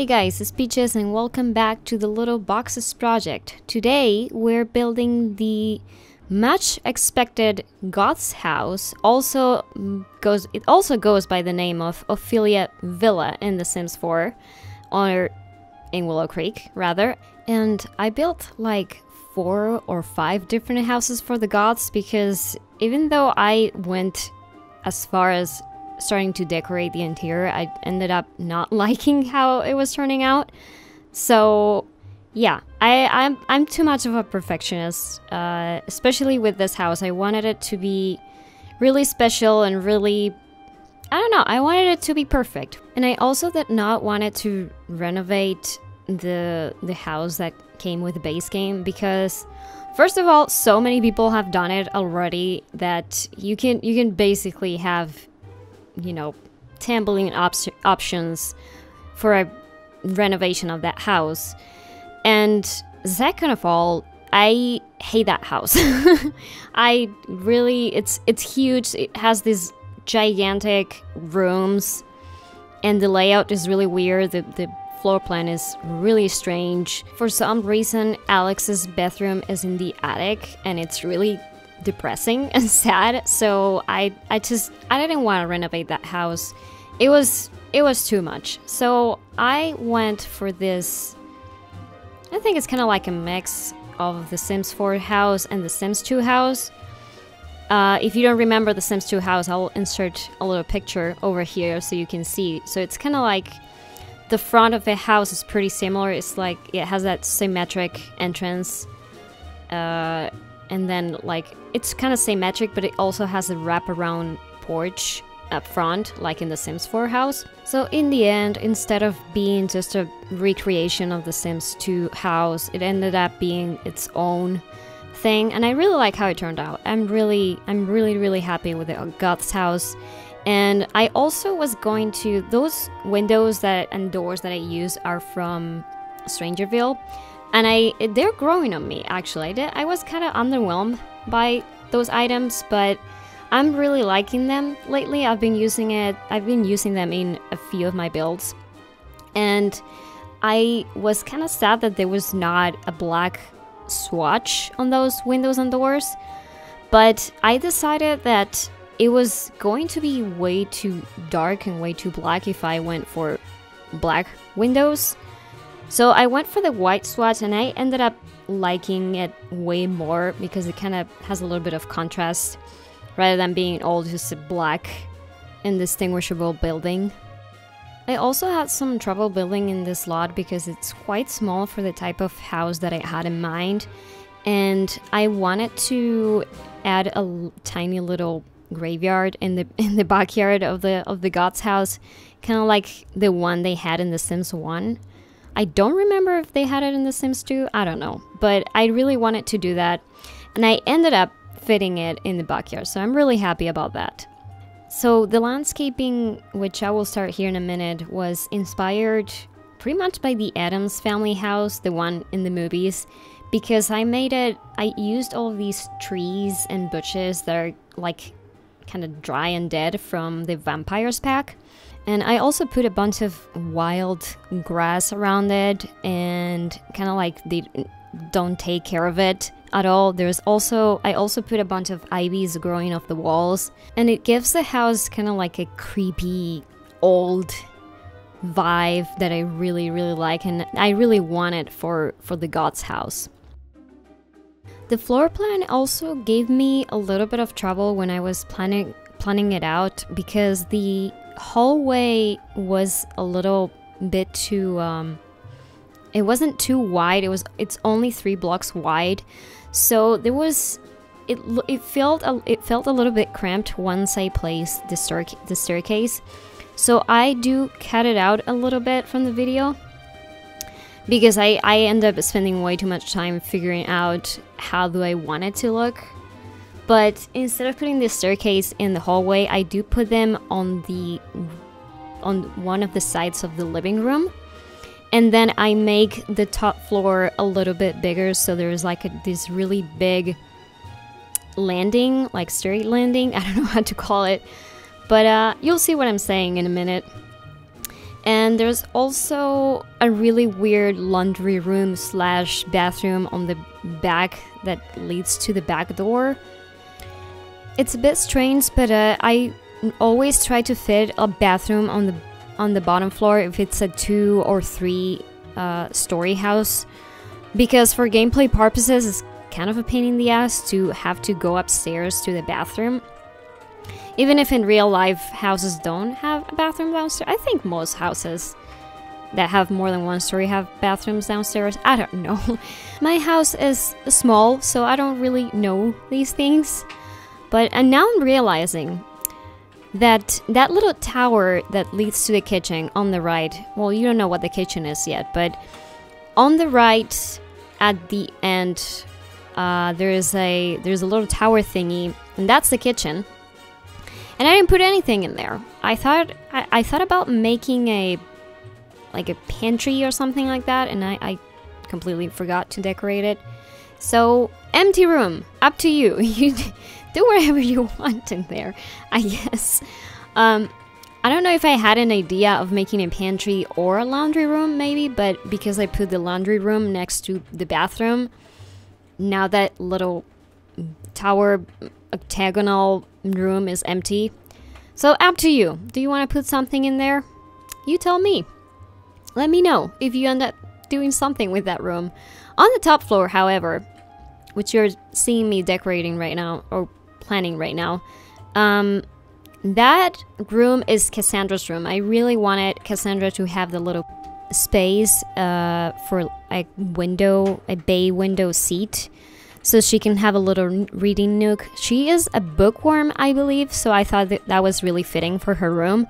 Hey guys, it's Peaches and welcome back to the Little Boxes project. Today we're building the much expected Goth's house. Also mm, goes it also goes by the name of Ophelia Villa in The Sims 4 or in Willow Creek rather. And I built like four or five different houses for the Goths because even though I went as far as starting to decorate the interior, I ended up not liking how it was turning out. So yeah, I, I'm I'm too much of a perfectionist, uh, especially with this house. I wanted it to be really special and really I don't know, I wanted it to be perfect. And I also did not want it to renovate the the house that came with the base game because first of all, so many people have done it already that you can you can basically have you know, tambling op options for a renovation of that house. And second of all, I hate that house. I really it's it's huge. It has these gigantic rooms and the layout is really weird. The the floor plan is really strange. For some reason, Alex's bathroom is in the attic and it's really depressing and sad. So I I just I didn't want to renovate that house. It was it was too much. So I went for this I think it's kind of like a mix of the Sims 4 house and the Sims 2 house. Uh, if you don't remember the Sims 2 house, I'll insert a little picture over here so you can see. So it's kind of like the front of the house is pretty similar. It's like it has that symmetric entrance. Uh, and then like it's kind of symmetric, but it also has a wraparound porch up front, like in the Sims 4 house. So in the end, instead of being just a recreation of the Sims 2 house, it ended up being its own thing, and I really like how it turned out. I'm really, I'm really, really happy with the uh, Goth's house. And I also was going to those windows that and doors that I use are from Strangerville and I they're growing on me actually. I, did, I was kind of underwhelmed by those items, but I'm really liking them lately. I've been using it. I've been using them in a few of my builds, and I was kind of sad that there was not a black swatch on those windows and doors. But I decided that it was going to be way too dark and way too black if I went for black windows. So I went for the white swatch and I ended up liking it way more because it kind of has a little bit of contrast rather than being all just a black indistinguishable building. I also had some trouble building in this lot because it's quite small for the type of house that I had in mind and I wanted to add a tiny little graveyard in the in the backyard of the of the Goth's house, kind of like the one they had in The Sims 1. I don't remember if they had it in The Sims 2, I don't know. But I really wanted to do that, and I ended up fitting it in the backyard, so I'm really happy about that. So the landscaping, which I will start here in a minute, was inspired pretty much by the Addams family house, the one in the movies, because I made it, I used all these trees and bushes that are like kind of dry and dead from the Vampires pack. And I also put a bunch of wild grass around it and kind of like they don't take care of it at all. There's also, I also put a bunch of ivies growing off the walls and it gives the house kind of like a creepy old vibe that I really, really like and I really want it for, for the Goth's house. The floor plan also gave me a little bit of trouble when I was planning planning it out because the hallway was a little bit too um, it wasn't too wide. It was it's only three blocks wide. So there was it, it felt a, it felt a little bit cramped once I placed the, stair the staircase. So I do cut it out a little bit from the video because I, I end up spending way too much time figuring out how do I want it to look but instead of putting the staircase in the hallway, I do put them on the on one of the sides of the living room. And then I make the top floor a little bit bigger so there's like a, this really big landing, like straight landing. I don't know how to call it. But uh, you'll see what I'm saying in a minute. And there's also a really weird laundry room slash bathroom on the back that leads to the back door. It's a bit strange, but uh, I always try to fit a bathroom on the on the bottom floor if it's a two or three uh, story house, because for gameplay purposes, it's kind of a pain in the ass to have to go upstairs to the bathroom. Even if in real life houses don't have a bathroom downstairs, I think most houses that have more than one story have bathrooms downstairs. I don't know. My house is small, so I don't really know these things. But and now I'm realizing that that little tower that leads to the kitchen on the right. Well, you don't know what the kitchen is yet, but on the right at the end uh, there's a there's a little tower thingy, and that's the kitchen. And I didn't put anything in there. I thought I, I thought about making a like a pantry or something like that, and I, I completely forgot to decorate it. So empty room, up to you. You do whatever you want in there, I guess. Um, I don't know if I had an idea of making a pantry or a laundry room, maybe, but because I put the laundry room next to the bathroom, now that little tower octagonal room is empty. So up to you. Do you want to put something in there? You tell me. Let me know if you end up doing something with that room. On the top floor, however, which you're seeing me decorating right now, or planning right now, um, that room is Cassandra's room. I really wanted Cassandra to have the little space uh, for a window, a bay window seat, so she can have a little reading nook. She is a bookworm, I believe, so I thought that that was really fitting for her room.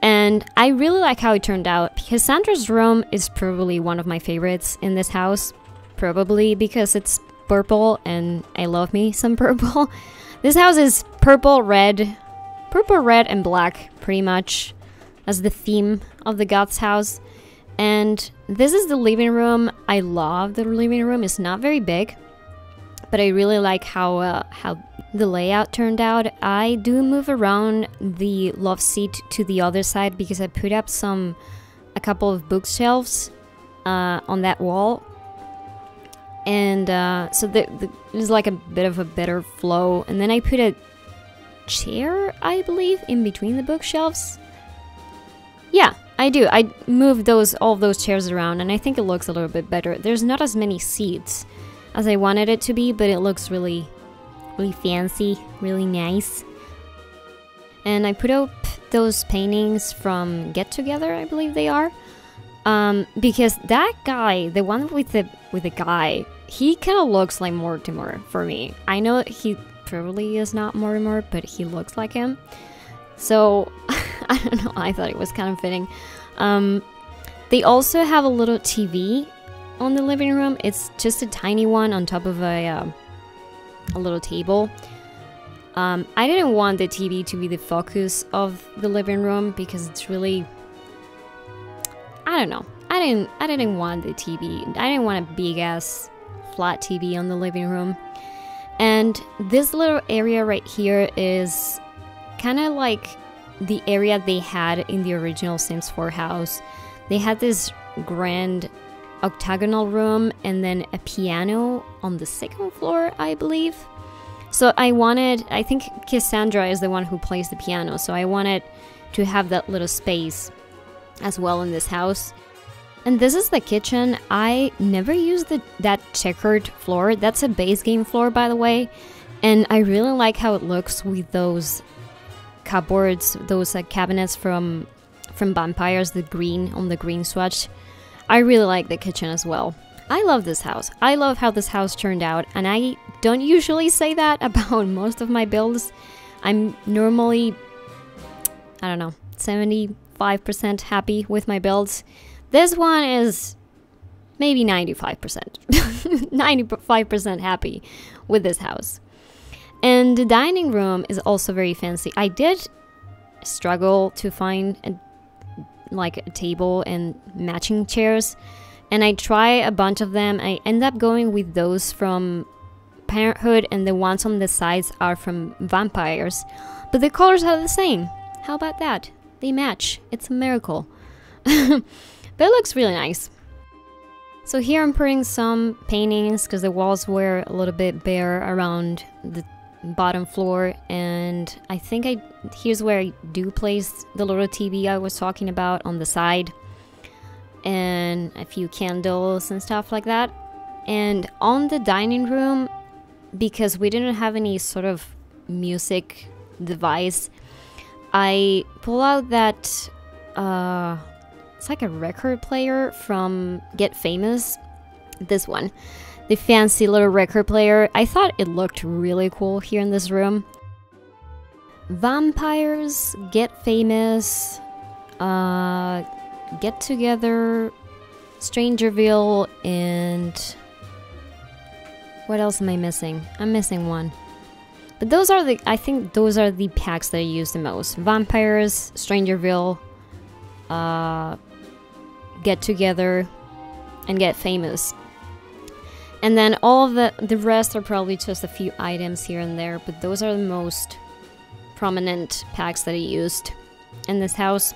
And I really like how it turned out. Cassandra's room is probably one of my favorites in this house, probably because it's purple and I love me some purple. This house is purple, red, purple, red, and black, pretty much, as the theme of the Goth's house. And this is the living room. I love the living room. It's not very big, but I really like how uh, how the layout turned out. I do move around the love seat to the other side because I put up some a couple of bookshelves uh, on that wall, and uh, so the, the, there's like a bit of a better flow. And then I put a chair, I believe, in between the bookshelves. Yeah, I do. I moved those all those chairs around and I think it looks a little bit better. There's not as many seats as I wanted it to be, but it looks really really fancy, really nice. And I put up those paintings from Get Together, I believe they are. Um, because that guy, the one with the with the guy, he kind of looks like Mortimer for me. I know he probably is not Mortimer, but he looks like him. So I don't know. I thought it was kind of fitting. Um, they also have a little TV on the living room. It's just a tiny one on top of a uh, a little table. Um, I didn't want the TV to be the focus of the living room because it's really I don't know. I didn't I didn't want the TV. I didn't want a big ass flat TV on the living room. And this little area right here is kind of like the area they had in the original Sims 4 house. They had this grand octagonal room and then a piano on the second floor, I believe. So I wanted, I think Cassandra is the one who plays the piano, so I wanted to have that little space as well in this house. And this is the kitchen. I never used the, that checkered floor. That's a base game floor, by the way. And I really like how it looks with those cupboards, those uh, cabinets from from vampires, the green on the green swatch. I really like the kitchen as well. I love this house. I love how this house turned out, and I don't usually say that about most of my builds. I'm normally, I don't know, 75% happy with my builds. This one is maybe 95%. 95% happy with this house. And the dining room is also very fancy. I did struggle to find a, like a table and matching chairs. And I try a bunch of them. I end up going with those from Parenthood and the ones on the sides are from Vampires. But the colors are the same. How about that? They match. It's a miracle. but it looks really nice. So here I'm putting some paintings because the walls were a little bit bare around the bottom floor and I think I here's where I do place the little TV I was talking about on the side and a few candles and stuff like that. And on the dining room because we didn't have any sort of music device, I pull out that uh it's like a record player from Get Famous. This one the fancy little record player. I thought it looked really cool here in this room. Vampires, Get Famous, uh, Get Together, Strangerville, and what else am I missing? I'm missing one. But those are the I think those are the packs that I use the most. Vampires, Strangerville, uh, Get Together, and Get Famous. And then all of the, the rest are probably just a few items here and there, but those are the most prominent packs that I used in this house.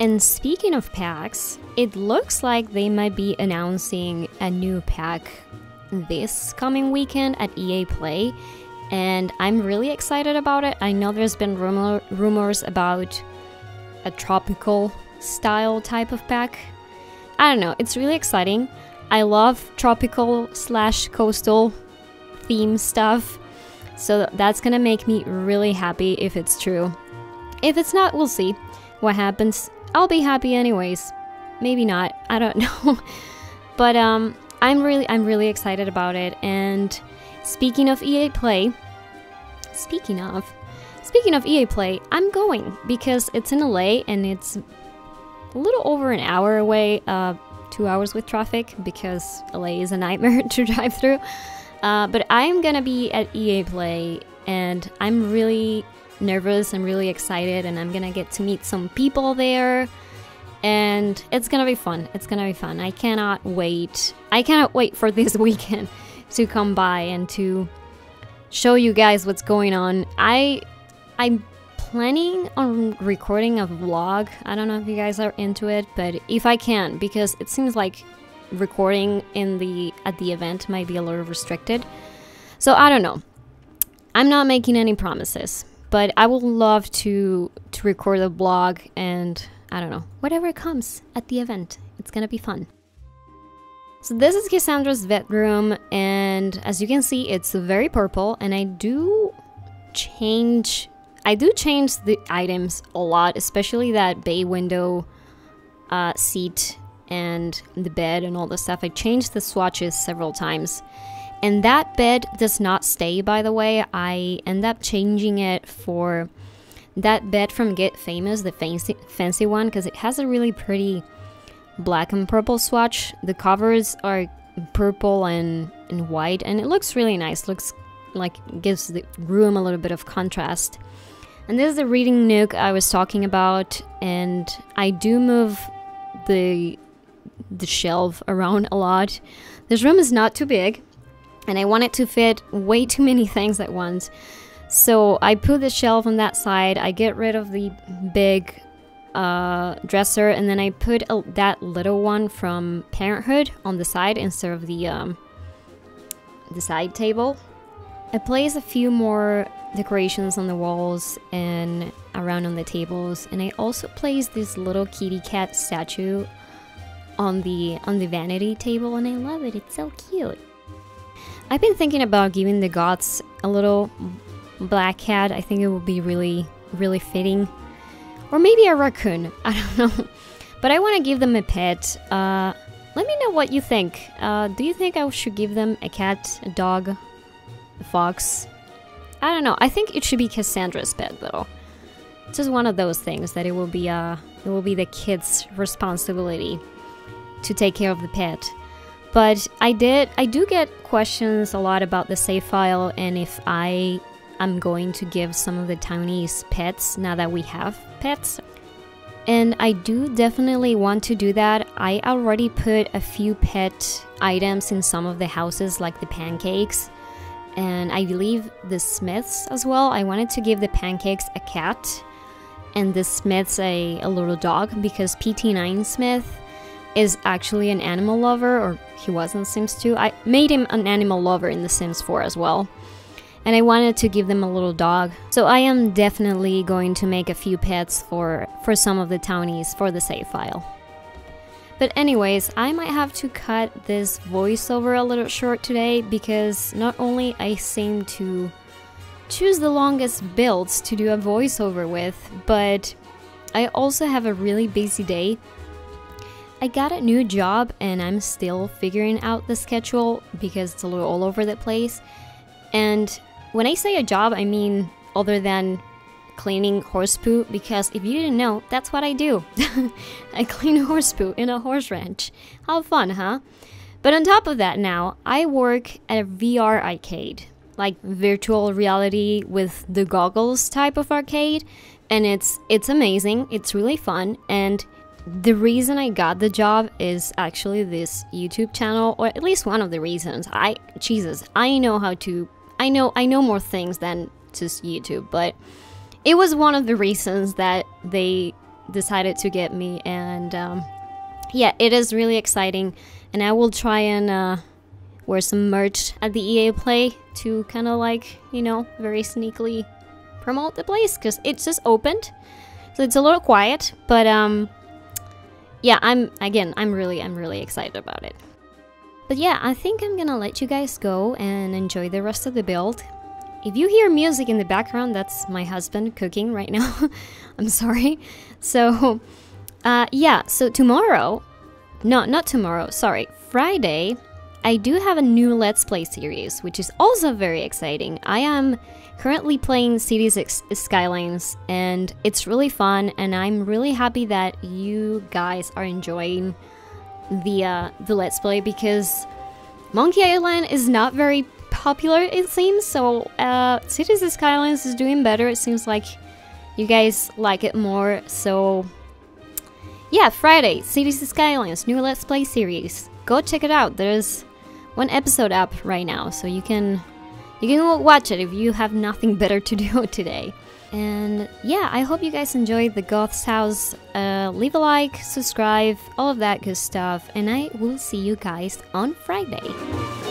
And speaking of packs, it looks like they might be announcing a new pack this coming weekend at EA Play, and I'm really excited about it. I know there's been rumor, rumors about a tropical style type of pack. I don't know, it's really exciting. I love tropical slash coastal theme stuff, so that's gonna make me really happy if it's true. If it's not, we'll see what happens. I'll be happy anyways. Maybe not. I don't know. but um I'm really I'm really excited about it and speaking of EA Play, speaking of speaking of EA Play, I'm going because it's in LA and it's a little over an hour away uh two hours with traffic because LA is a nightmare to drive through. Uh, but I'm gonna be at EA Play and I'm really nervous and really excited and I'm gonna get to meet some people there and it's gonna be fun. It's gonna be fun. I cannot wait. I cannot wait for this weekend to come by and to show you guys what's going on. I I'm planning on recording a vlog. I don't know if you guys are into it, but if I can, because it seems like recording in the at the event might be a little restricted. So I don't know. I'm not making any promises, but I would love to to record a vlog and I don't know, whatever comes at the event. It's gonna be fun. So this is Cassandra's bedroom and as you can see it's very purple and I do change I do change the items a lot, especially that bay window uh, seat and the bed and all the stuff. I changed the swatches several times. And that bed does not stay, by the way. I end up changing it for that bed from Get Famous, the fancy, fancy one, because it has a really pretty black and purple swatch. The covers are purple and, and white, and it looks really nice. Looks like gives the room a little bit of contrast. And this is the reading nook I was talking about, and I do move the the shelf around a lot. This room is not too big, and I want it to fit way too many things at once. So I put the shelf on that side, I get rid of the big uh, dresser, and then I put a, that little one from Parenthood on the side instead of the, um, the side table. I place a few more decorations on the walls and around on the tables and I also placed this little kitty cat statue on the on the vanity table and I love it. It's so cute. I've been thinking about giving the Goths a little black cat I think it would be really really fitting. Or maybe a raccoon. I don't know. But I want to give them a pet. Uh, let me know what you think. Uh, do you think I should give them a cat a dog fox I don't know. I think it should be Cassandra's bed though. It's just one of those things that it will be uh it will be the kid's responsibility to take care of the pet. But I did I do get questions a lot about the save file and if I am going to give some of the townies pets now that we have pets. And I do definitely want to do that. I already put a few pet items in some of the houses like the pancakes and I believe the Smiths as well. I wanted to give the pancakes a cat, and the Smith's a, a little dog because PT9 Smith is actually an animal lover, or he was in Sims 2. I made him an animal lover in The Sims 4 as well. And I wanted to give them a little dog. So I am definitely going to make a few pets for, for some of the townies for the save file. But anyways, I might have to cut this voiceover a little short today because not only I seem to choose the longest builds to do a voiceover with, but I also have a really busy day. I got a new job and I'm still figuring out the schedule because it's a little all over the place. And when I say a job, I mean other than cleaning horse poo because if you didn't know, that's what I do. I clean horse poo in a horse ranch. How fun, huh? But on top of that, now I work at a VR arcade, like virtual reality with the goggles type of arcade, and it's it's amazing. It's really fun, and the reason I got the job is actually this YouTube channel, or at least one of the reasons. I Jesus, I know how to. I know I know more things than just YouTube, but it was one of the reasons that they decided to get me and um, yeah it is really exciting and i will try and uh, wear some merch at the ea play to kind of like you know very sneakily promote the place because it's just opened so it's a little quiet but um yeah i'm again i'm really i'm really excited about it. But yeah i think i'm gonna let you guys go and enjoy the rest of the build if you hear music in the background, that's my husband cooking right now. I'm sorry. So, uh, yeah, so tomorrow, no, not tomorrow, sorry, Friday, I do have a new Let's Play series, which is also very exciting. I am currently playing Cities Skylines, and it's really fun, and I'm really happy that you guys are enjoying the, uh, the Let's Play because Monkey Island is not very popular, it seems. So, uh, Cities Skylines is doing better. It seems like you guys like it more. So, yeah, Friday, Cities Skylines, new Let's Play series. Go check it out. There's one episode up right now, so you can you can watch it if you have nothing better to do today. And yeah, I hope you guys enjoyed the Goth's House. Uh, leave a like, subscribe, all of that good stuff, and I will see you guys on Friday.